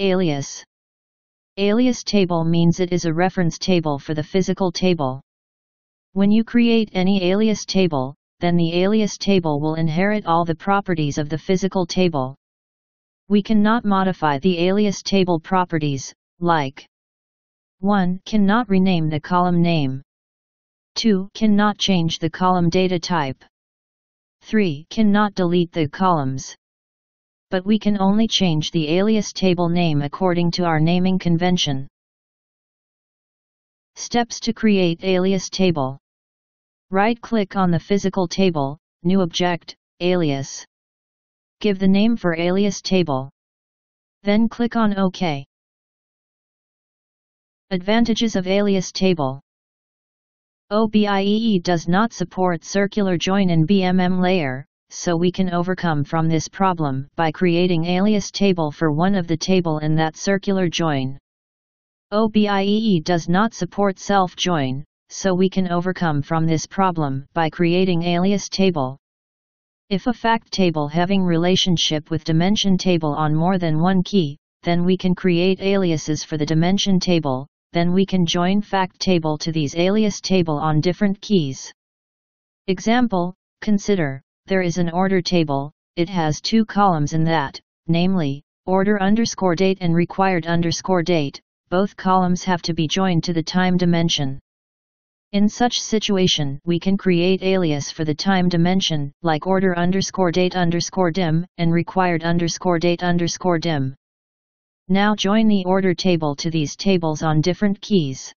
Alias Alias table means it is a reference table for the physical table. When you create any alias table, then the alias table will inherit all the properties of the physical table. We cannot modify the alias table properties, like 1. Cannot rename the column name. 2. Cannot change the column data type. 3. Cannot delete the columns. But we can only change the alias table name according to our naming convention. Steps to create alias table. Right-click on the physical table, New Object, Alias. Give the name for alias table. Then click on OK. Advantages of alias table OBIEE does not support circular join in BMM layer, so we can overcome from this problem by creating alias table for one of the table in that circular join. OBIEE does not support self join, so we can overcome from this problem by creating alias table. If a fact table having relationship with dimension table on more than one key, then we can create aliases for the dimension table, then we can join fact table to these alias table on different keys. Example, consider, there is an order table, it has two columns in that, namely, order underscore date and required underscore date, both columns have to be joined to the time dimension. In such situation we can create alias for the time dimension, like order underscore date underscore dim and required underscore date underscore dim. Now join the order table to these tables on different keys.